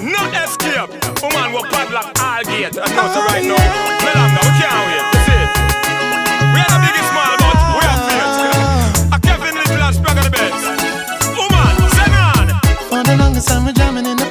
No escape. Woman will padlock all gate. And now, so right now, me long now, we can't wait. You see? We are the biggest small, but we are ah. fierce. A Kevin on. For the longest time, we're jamming in the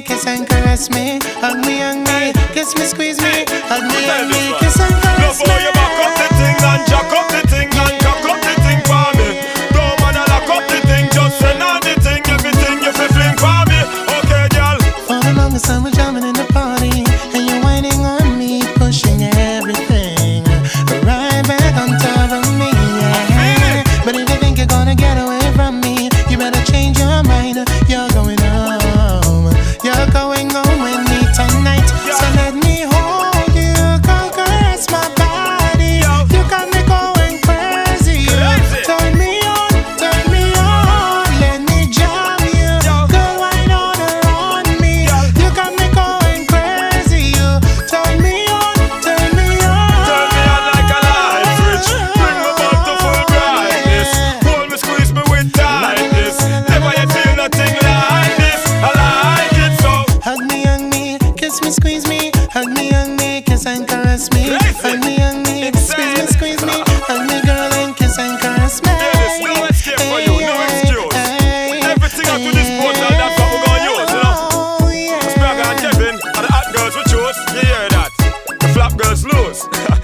kiss and caress me, hug me, and me, kiss me, squeeze me, hug me, hug me, kiss and caress me. Love how you back up the thing and jack up the thing. Cheers.